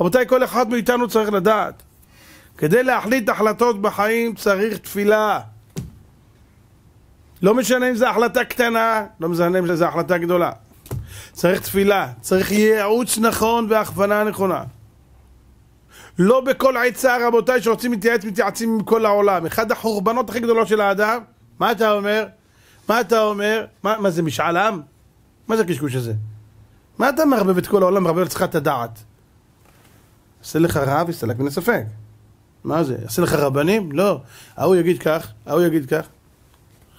רבותיי, כל אחד מאיתנו צריך לדעת. כדי להחליט החלטות בחיים צריך תפילה. לא משנה אם זו החלטה קטנה, לא משנה אם זו החלטה גדולה. צריך תפילה, צריך ייעוץ נכון והכוונה נכונה. לא בכל עצה, רבותיי, שרוצים להתייעץ, מתייעצים עם כל העולם. אחד החורבנות הכי גדולות של האדם, מה אתה אומר? מה אתה אומר? מה, מה זה משאל עם? מה זה הקשקוש הזה? מה אתה מערבב את כל העולם, מערבב את הדעת? עשה לך רב, יסתלק מן הספק. מה זה? עשה לך רבנים? לא. ההוא יגיד כך, ההוא יגיד כך.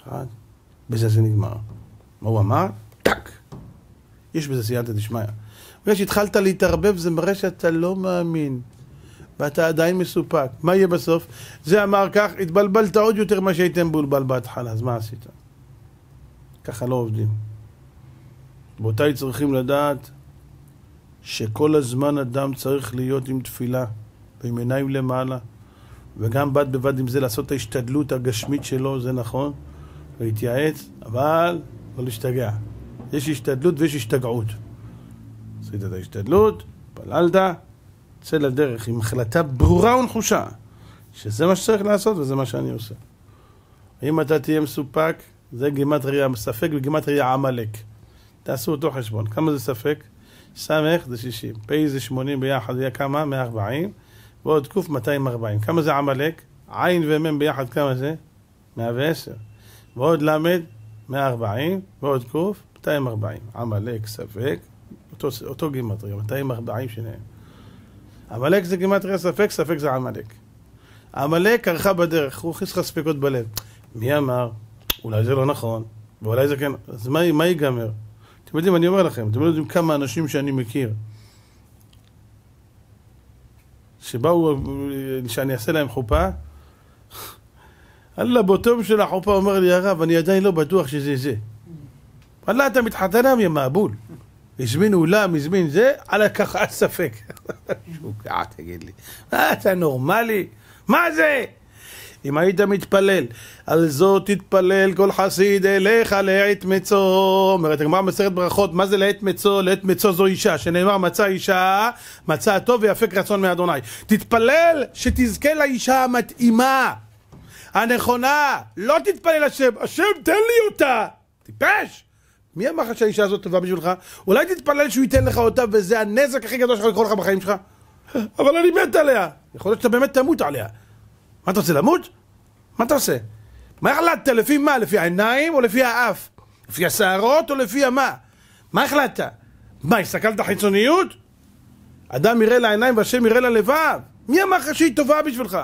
אחד. בזה זה נגמר. מה הוא אמר? טאק. יש בזה סייעתא דשמיא. בגלל שהתחלת להתערבב זה מראה שאתה לא מאמין. ואתה עדיין מסופק. מה יהיה בסוף? זה אמר כך, התבלבלת עוד יותר ממה שהייתם מבולבל בהתחלה, אז מה עשית? ככה לא עובדים. רבותיי צריכים לדעת שכל הזמן אדם צריך להיות עם תפילה ועם עיניים למעלה וגם בד בבד עם זה לעשות את ההשתדלות הגשמית שלו, זה נכון, להתייעץ, אבל לא להשתגע. יש השתדלות ויש השתגעות. עשית את ההשתדלות, פללת, צא לדרך עם החלטה ברורה ונחושה שזה מה שצריך לעשות וזה מה שאני עושה. אם אתה תהיה מסופק, זה גימטריה ספק וגימטריה עמלק. תעשו אותו חשבון. כמה זה ספק? סמך זה 60, פ' זה 80 ביחד, יהיה כמה? 140, ועוד ק' 240. כמה זה עמלק? עין ומ' ביחד כמה זה? 110. ועוד ל' 140, ועוד ק' 240. עמלק, ספק, אותו, אותו גימטריה, 240 שניהם. עמלק זה גימטריה ספק, ספק זה עמלק. עמלק ערכה בדרך, הוא הכניס לך ספקות בלב. מי אמר? אולי זה לא נכון, ואולי זה כן, אז מה, מה ייגמר? אתם יודעים, אני אומר לכם, אתם יודעים כמה אנשים שאני מכיר שבאו, שאני אעשה להם חופה אללה, באותו יום של החופה אומר לי הרב, אני עדיין לא בטוח שזה זה אללה, אתה מתחתנם, יא מעבול הזמין אולם, הזמין זה, על ככה ספק. שוקע, תגיד לי. מה, אתה נורמלי? מה זה? אם היית מתפלל, על זאת תתפלל כל חסיד אליך לעת מצו. אומרת הגמרא מסרת ברכות, מה זה לעת מצו? לעת מצו זו אישה, שנאמר מצא אישה, מצא טוב ויפק רצון מאדוני. תתפלל שתזכה לאישה המתאימה, הנכונה. לא תתפלל השם, השם תן לי אותה. טיפש! מי אמר לך שהאישה הזאת טובה בשבילך? אולי תתפלל שהוא ייתן לך אותה וזה הנזק הכי גדול שלך לקרוא לך בחיים שלך? אבל אני מת עליה. יכול להיות שאתה באמת תמות עליה. מה אתה רוצה למות? מה אתה עושה? מה החלטת? לפי מה? לפי העיניים או לפי האף? לפי השערות או לפי המה? מה החלטת? מה, הסתכלת חיצוניות? אדם יראה לעיניים והשם יראה ללבב? מי אמר לך שהיא טובה בשבילך?